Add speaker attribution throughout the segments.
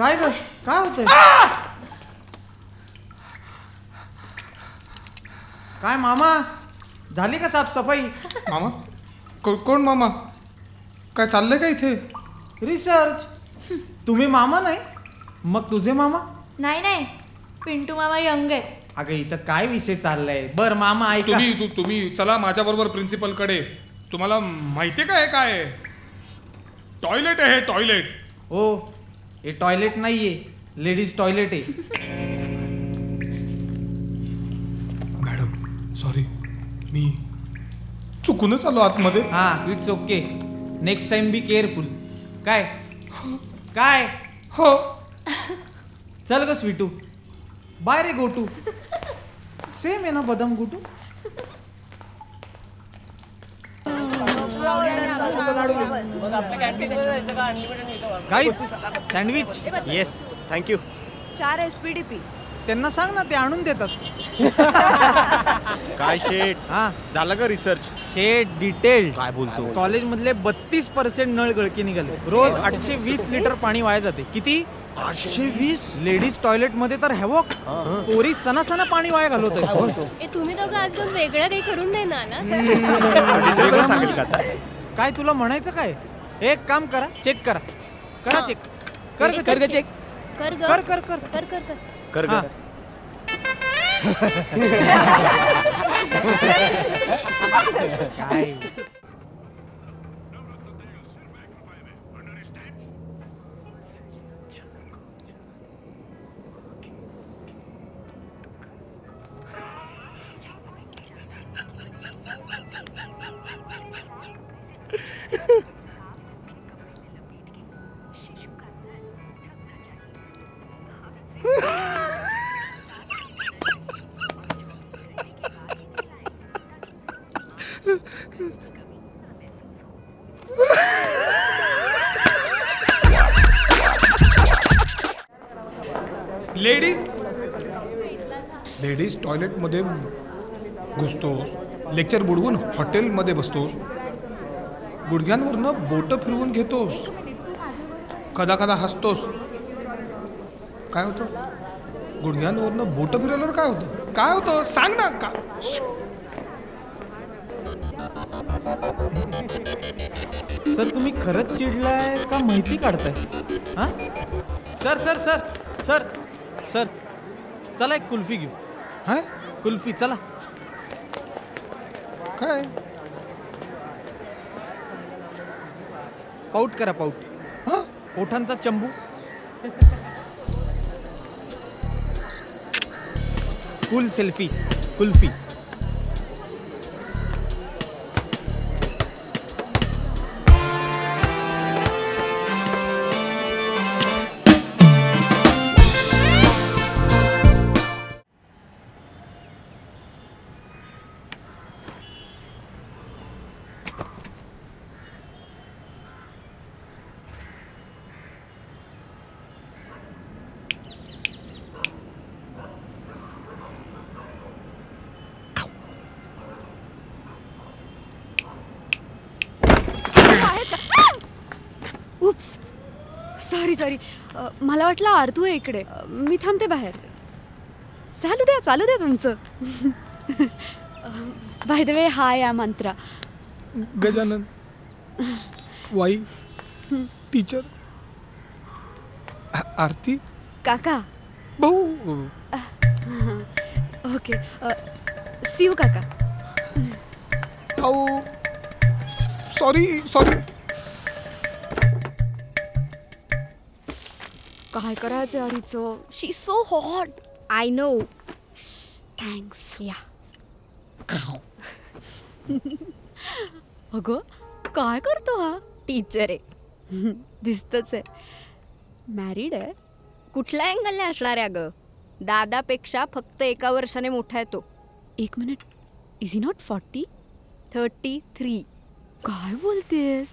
Speaker 1: काय ग? काय होतंय? काय मामा? झाली का साफसफाई
Speaker 2: मामा? को, कोण मामा? काय चाललंय का इथे?
Speaker 1: रिसर्च. तुम्ही मामा नाही? मग तुझे मामा?
Speaker 3: नाही नाही. पिंटू मामा यंग आहे.
Speaker 1: अगं इथं काय विषय चाललाय? बर मामा ऐका.
Speaker 2: तुम्ही तु, तुम्ही चला माझ्या बरोबर प्रिन्सिपलकडे तुम्हाला माहितीये काय काय? आहे? टॉयलेट आहे टॉयलेट.
Speaker 1: हो. हे टॉयलेट नाहीये लेडीज टॉयलेट आहे
Speaker 2: मॅडम सॉरी मी चुकूनच आलो आतमध्ये.
Speaker 1: हा it's okay next time be careful काय? काय?
Speaker 2: हो.
Speaker 1: चल ग स्वीटू. बाय रे गोटू. सेम आहे ना बदाम गोटू? काहीच सँडविच
Speaker 4: येस थँक्यू
Speaker 5: चार एस पी डी पी
Speaker 1: त्यांना सांग ना ते आणून देतात.
Speaker 4: काय शेट
Speaker 1: हा.
Speaker 4: झालं का रिसर्च
Speaker 1: शेड डिटेल्ड
Speaker 4: काय बोलतो?
Speaker 1: कॉलेज मधले बत्तीस पर्सेंट नळ गळकी निघाले. रोज आठशे वीस लिटर पाणी वाया जाते. किती?
Speaker 4: आठशे वीस
Speaker 1: लेडीज टॉयलेटमध्ये तर हॅवॉक पोरी सणा सणा पाणी वाया घालवत
Speaker 6: ए तुम्ही दोघं अजून वेगळं काही करून देणार ना?
Speaker 1: काय तुला म्हणायचं काय? एक काम करा चेक करा. करा चेक कर ग check.
Speaker 5: चेक
Speaker 6: कर ग.
Speaker 1: कर कर कर.
Speaker 6: कर कर कर.
Speaker 4: कर
Speaker 1: हा. काय?
Speaker 2: लेडीज? लेडीज टॉयलेटमध्ये घुसतोस लेक्चर बुडवून हॉटेलमध्ये बसतोस गुडघ्यांवरनं बोटं फिरवून घेतोस कदा कदा हसतोस. काय होतं? गुडघ्यांवरनं बोटं फिरवल्यावर काय होतं? काय होतं? सांग ना. का?
Speaker 1: सर तुम्ही खरंच चिडलाय का माहिती काढताय? हा? Sir sir sir sir sir चला एक कुल्फी घेऊ.
Speaker 2: हाय.
Speaker 1: कुल्फी चला.
Speaker 2: काय?
Speaker 1: पाऊट करा पाऊट
Speaker 2: हां?
Speaker 1: ओठांचा चंबू. Cool selfie kulfi.
Speaker 5: Oops sorry sorry मला वाटलं आरतू आहे इकडे. मी थांबते बाहेर. चालू द्या चालू द्या तुमचं. बाय द वे हाय या मंत्रा.
Speaker 2: गजानन वाई टीचर आरती.
Speaker 5: काका.
Speaker 2: भाऊ
Speaker 5: ओके सी यू काका.
Speaker 2: सॉरी सॉरी
Speaker 5: काय करायचं हरीचं she so hot I know thanks या. अगं काय करतो हा? टीचर आहे. दिसतच आहे. मॅरिड आहे?
Speaker 6: कुठल्या अँगलने असणार आहे अगं? दादापेक्षा फक्त एका वर्षाने मोठा आहे तो.
Speaker 5: एक minute is he not forty
Speaker 6: thirty three
Speaker 5: काय बोलतेस?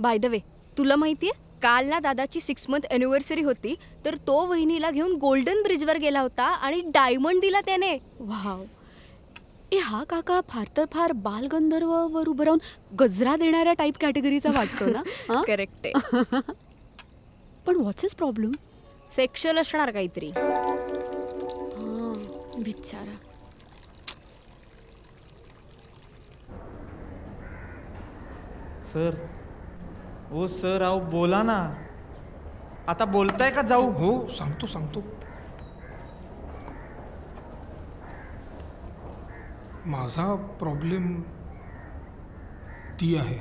Speaker 6: बाय द वे तुला माहितीये? काल ना दादाची सिक्स मंथ अॅनिव्हर्सरी होती तर तो वहिनीला घेऊन गोल्डन ब्रिजवर गेला होता आणि डायमंड दिला त्याने.
Speaker 5: वाव ए हा काका फार तर फार बालगंधर्ववर उभं राहून गजरा देणाऱ्या टाईप कॅटेगरीचा वाटतो ना?
Speaker 6: करेक्ट आहे.
Speaker 5: पण व्हॉट्स इज प्रॉब्लेम
Speaker 6: सेक्शुअल असणार काहीतरी.
Speaker 5: बिचारा
Speaker 1: सर ओ सर अहो बोला ना। आता बोलताय का जाऊ?
Speaker 2: हो सांगतो सांगतो. माझा प्रॉब्लेम ती आहे.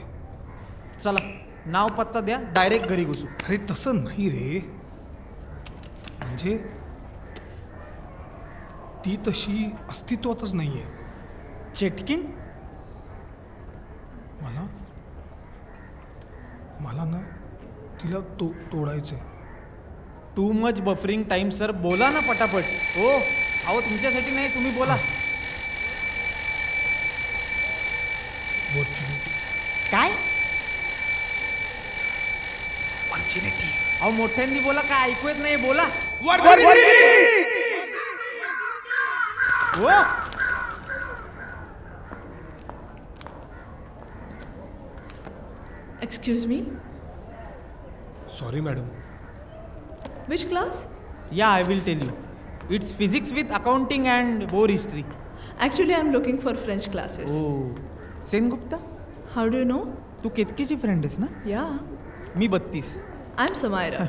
Speaker 1: चला नाव पत्ता द्या डायरेक्ट घरी घुसू.
Speaker 2: अरे तसं नाही रे. म्हणजे ती तशी अस्तित्वातच नाही आहे
Speaker 1: चेटकिन
Speaker 2: मला मला ना तिला तो तोडायचं आहे
Speaker 1: too much buffering time sir बोला ना पटापट. हो. अहो तुमच्यासाठी नाही तुम्ही बोला. काय? अहो मोठ्यांनी बोला काय ऐकू येत नाही बोला. हो.
Speaker 7: Excuse me,
Speaker 2: sorry madam
Speaker 7: which class?
Speaker 1: या I will tell you it's physics with accounting and bore history
Speaker 7: Actually, I'm looking for French classes.
Speaker 1: Oh Sengupta
Speaker 7: How do you know?
Speaker 1: तू केतकीची फ्रेंड आहेस ना
Speaker 7: Yeah,
Speaker 1: मी बत्तीस
Speaker 7: I'm Samaira.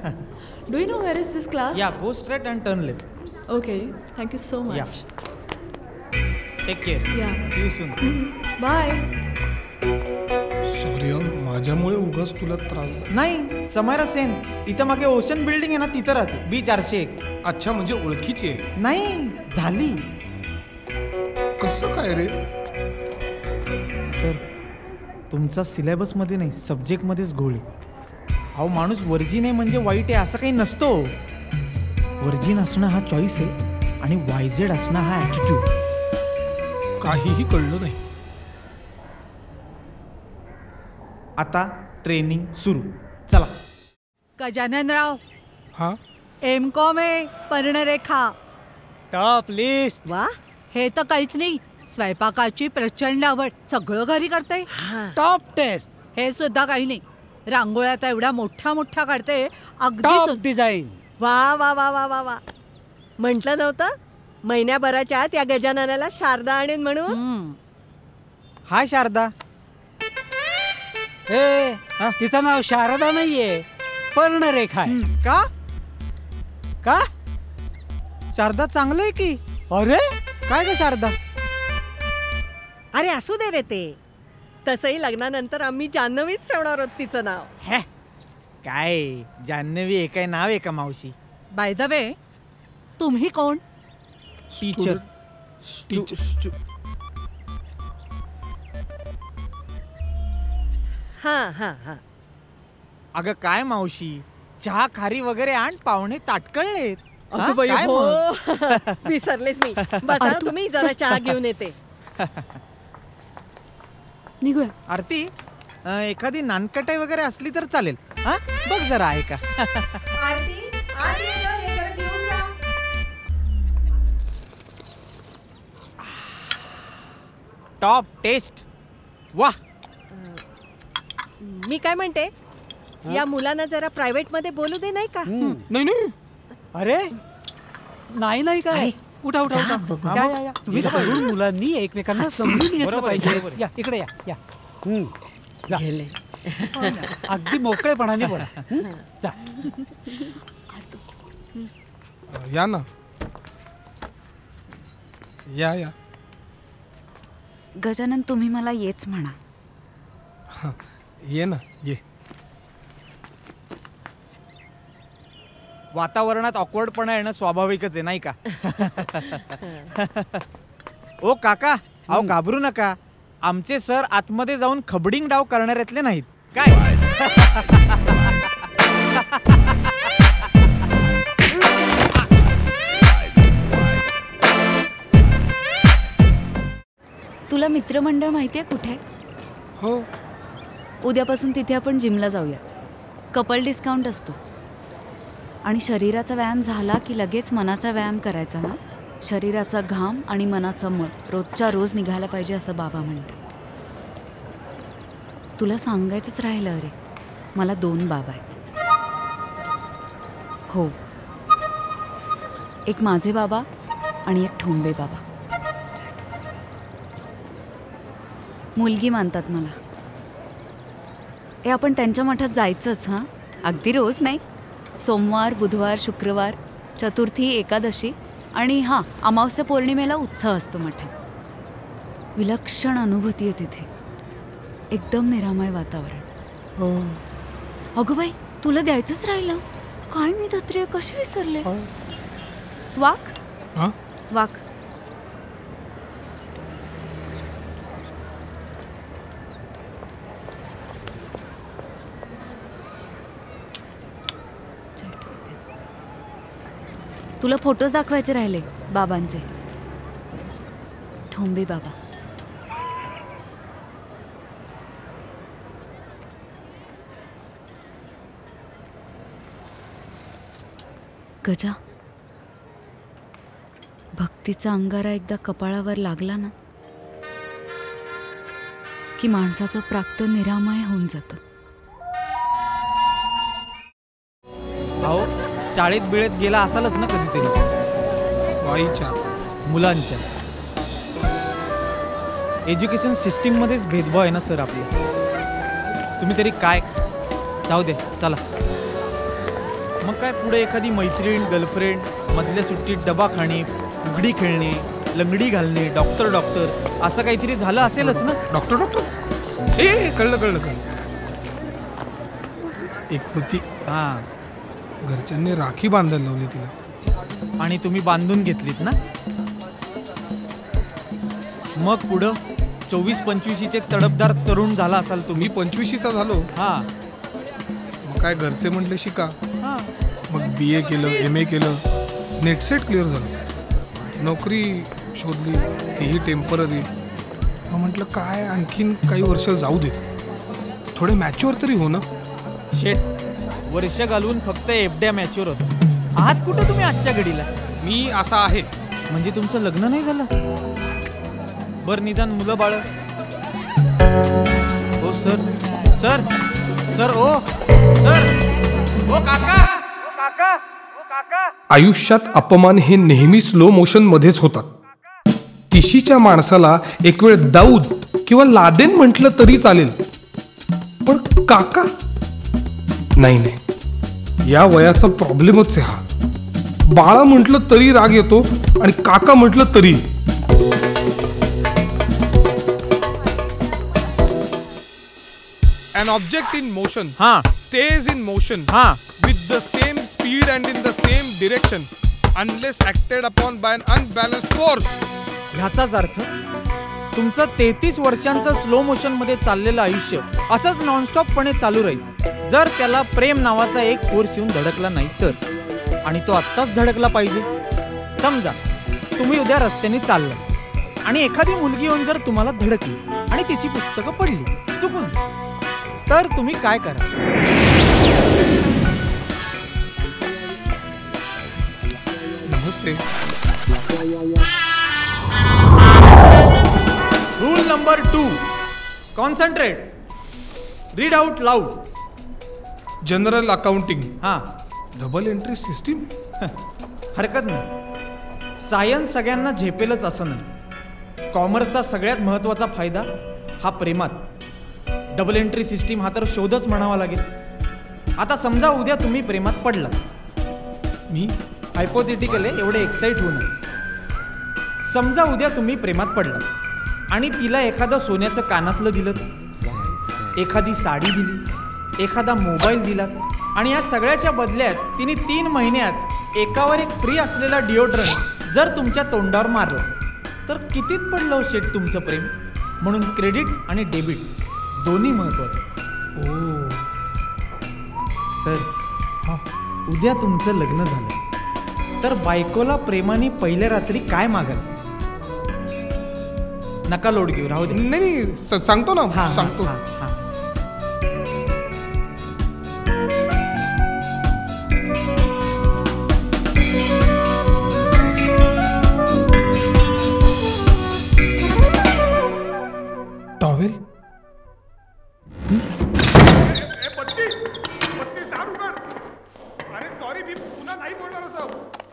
Speaker 7: do you know where is this class?
Speaker 1: या go straight and turn left
Speaker 7: Okay, thank you so much.
Speaker 1: Yeah. Take care
Speaker 7: Yeah.
Speaker 1: See you soon
Speaker 7: Bye.
Speaker 2: sorry माझ्यामुळे उगाच तुला त्रास झाला.
Speaker 1: नाही समायरा सेन इथं मागे ओशन बिल्डिंग आहे ना तिथं राहते. बी चारशे एक.
Speaker 2: अच्छा म्हणजे ओळखीची. आहे
Speaker 1: नाही झाली.
Speaker 2: कसं काय रे?
Speaker 1: सर तुमचा सिलेबसमध्ये नाही सब्जेक्टमध्येच घोळ आहे. अहो माणूस वर्जिन आहे म्हणजे वाईट आहे असं काही नसतो. वर्जिन असणं हा चॉईस आहे आणि वायझेड असणं हा ॲटिट्यूड
Speaker 2: काहीही कळलं नाही.
Speaker 1: आता ट्रेनिंग सुरू. चला.
Speaker 8: गजाननराव.
Speaker 2: हा?
Speaker 8: एम कॉम आहे पर्णरेखा.
Speaker 4: Top list.
Speaker 8: वा हे तर काहीच नाही. स्वयंपाकाची प्रचंड आवड सगळं घरी करते.
Speaker 9: Top taste.
Speaker 8: हे सुद्धा काही नाही. रांगोळ्या तर एवढ्या मोठ्या मोठ्या काढते अगदी
Speaker 9: डिझाईन.
Speaker 10: वा वा वा वा वा वा. म्हटलं नव्हतं महिन्याभराच्या आत या गजाननाला शारदा आणेन म्हणून.
Speaker 1: हाय शारदा.
Speaker 9: ए तिचं नाव शारदा नाहीये पर्णरेखा आहे.
Speaker 1: का?
Speaker 9: का?
Speaker 1: शारदा चांगलं आहे की?
Speaker 9: अरे?
Speaker 1: काय ग शारदा?
Speaker 10: अरे असू दे रे ते. तसंही लग्नानंतर आम्ही जान्हवीच ठेवणार आहोत तिचं नाव.
Speaker 1: हे काय जान्हवी आहे काय नाव आहे का मावशी?
Speaker 8: बाय द वे तुम्ही कोण?
Speaker 1: टीचर
Speaker 10: हां हां हां.
Speaker 1: अगं काय मावशी? चहा खारी वगैरे आण पाहुणे ताटकळलेत. हा,
Speaker 10: अगं बाई,
Speaker 1: काय
Speaker 10: हो.
Speaker 1: मग?
Speaker 10: विसरलेच मी. बसा तुम्ही जरा चहा घेऊन येते.
Speaker 5: निघूया.
Speaker 1: आरती अं, एखादी नानकटाई वगैरे असली तर चालेल. हा? बघ जरा आहे का टॉप टेस्ट वा
Speaker 10: मी काय म्हणते? या मुलांना जरा प्रायव्हेटमध्ये बोलू दे नाही का?
Speaker 2: नाही नाही.
Speaker 9: अरे नाही नाही काय? उठा उठा उठा. या, या, या. तुम्ही तरुण मुलांनी एकमेकांना समजून घेतलं पाहिजे. या इकडे या या. हम्म. जा. हो ना. अगदी मोकळेपणाने बोला. हम्म. जा.
Speaker 2: या ना. या या.
Speaker 11: गजानन तुम्ही मला येच म्हणा.
Speaker 2: ये ना ये.
Speaker 1: वातावरणात ऑकवर्डपणा येणं स्वाभाविकच आहे नाही का? ओ काका अहो घाबरू नका. आमचे सर आतमध्ये जाऊन खबडिंग डाव करणाऱ्यातले नाहीत. काय?
Speaker 11: तुला मित्रमंडळ माहिती आहे कुठे?
Speaker 2: हो.
Speaker 11: उद्यापासून तिथे आपण जिमला जाऊया कपल डिस्काउंट असतो. आणि शरीराचा व्यायाम झाला की लगेच मनाचा व्यायाम करायचा ना? शरीराचा घाम आणि मनाचा मळ रोजच्या रोज निघायला पाहिजे असं बाबा म्हणतात. तुला सांगायचंच राहिलं अरे. मला दोन बाबा आहेत. हो. एक माझे बाबा आणि एक ठोंबे बाबा. मुलगी मानतात मला. ए आपण त्यांच्या मठात जायचंच हां? अगदी रोज नाही. सोमवार बुधवार शुक्रवार चतुर्थी एकादशी आणि हां अमावस्या पौर्णिमेला उत्सव असतो मठात. विलक्षण अनुभूती आहे तिथे. एकदम निरामय वातावरण. अगं बाई तुला द्यायचंच राहिलं? काय मी धत्रे कशी विसरले? वाक.
Speaker 2: हां?
Speaker 11: वाक. तुला फोटोज दाखवायचे राहिले बाबांचे. ठोंबे बाबा. गजा भक्तीचा अंगारा एकदा कपाळावर लागला ना की माणसाचं प्राक्त निरामय होऊन जातं.
Speaker 1: शाळेत बिळेत गेला असालच ना कधीतरी?
Speaker 2: वाईच्या
Speaker 1: मुलांच्या. एज्युकेशन सिस्टीममध्येच भेदभाव आहे ना सर आपले. तुम्ही तरी काय? जाऊ दे चला. मग काय पुढे एखादी मैत्रीण गर्लफ्रेंड मधल्या सुट्टीत डबा खाणे उघडी खेळणे लंगडी घालणे डॉक्टर डॉक्टर असं काहीतरी झालं असेलच ना?
Speaker 2: डॉक्टर डॉक्टर ए कळलं कळलं कळलं. एक होती.
Speaker 1: हां.
Speaker 2: घरच्यांनी राखी बांधायला लावली तिला.
Speaker 1: आणि तुम्ही बांधून घेतलीत ना? मग पुढं चोवीस पंचवीशीचे तडपदार तरुण झाला असाल तुम्ही.
Speaker 2: पंचवीशीचा झालो.
Speaker 1: हा.
Speaker 2: मग काय घरचे म्हटले शिका.
Speaker 1: हा.
Speaker 2: मग बी ए केलं एम ए केलं नेट सेट क्लिअर झालं. नोकरी शोधली तीही टेंपररी मग म्हटलं काय आणखीन काही वर्ष जाऊ दे. थोडे मॅच्युअर तरी हो ना.
Speaker 1: शेट वर्ष घालून फक्त एफड्या मॅच्युअर होत. आहात कुठं तुम्ही आजच्या घडीला?
Speaker 2: मी असा आहे.
Speaker 1: म्हणजे तुमचं लग्न नाही झालं? बर निदान मुलं बाळ. हो सर. सर. सर ओ. सर. ओ काका.
Speaker 2: आयुष्यात अपमान हे नेहमी स्लो मोशन मध्येच होतात. तिशीच्या माणसाला एक वेळ दाऊद किंवा लादेन म्हटलं तरी चालेल. पण काका नाही नाही. या वयाचा प्रॉब्लेमच आहे हा. बाळा म्हटलं तरी राग येतो आणि काका म्हंटल तरी. अन ऑब्जेक्ट इन मोशन
Speaker 1: हा.
Speaker 2: स्टेज इन मोशन
Speaker 1: हा.
Speaker 2: With the same speed and in the same direction unless acted upon by an unbalanced force
Speaker 1: ह्याचाच अर्थ तुमचं तेहतीस वर्षांचं स्लो मोशनमध्ये चाललेलं आयुष्य असंच नॉनस्टॉपपणे चालू राहील. जर त्याला प्रेम नावाचा एक कोर्स येऊन धडकला नाही तर? आणि तो आत्ताच धडकला पाहिजे? समजा तुम्ही उद्या रस्त्याने चालला आणि एखादी मुलगी येऊन जर तुम्हाला धडकली आणि तिची पुस्तकं पडली चुकून तर तुम्ही काय करा?
Speaker 2: नमस्ते.
Speaker 1: Rule number two concentrate read out loud
Speaker 2: general accounting
Speaker 1: हां.
Speaker 2: डबल एंट्री सिस्टीम
Speaker 1: हरकत नाही. सायन्स सगळ्यांना झेपेलच असं नाही. कॉमर्सचा सगळ्यात महत्त्वाचा फायदा हा प्रेमात. डबल एंट्री सिस्टीम हा तर शोधच म्हणावा लागेल. आता समजा उद्या तुम्ही प्रेमात पडला.
Speaker 2: मी?
Speaker 1: हायपोथेटिकल आहे एवढे एक्साईट होऊ नये. समजा उद्या तुम्ही प्रेमात पडला आणि तिला एखादं सोन्याचं कानातलं दिलं. एखादी साडी दिली. एखादा मोबाईल दिलात आणि या सगळ्याच्या बदल्यात तिने तीन महिन्यात एकावर एक फ्री असलेला डिओड्रंट जर तुमच्या तोंडावर मारला तर कितीत पडलं हो शेट तुमचं प्रेम? म्हणून क्रेडिट आणि डेबिट दोन्ही महत्त्वाचे
Speaker 2: ओ.
Speaker 1: सर उद्या तुमचं लग्न झालं. तर बायकोला प्रेमाने पहिल्या रात्री काय मागाल? नका लोड घेऊ राहू दे.
Speaker 2: नाही सांगतो ना
Speaker 1: हा, हा,
Speaker 2: सांगतो.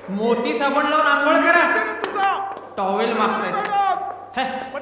Speaker 1: मोती साबण लावून आंघोळ करा. टॉवेल मागतायत. हे.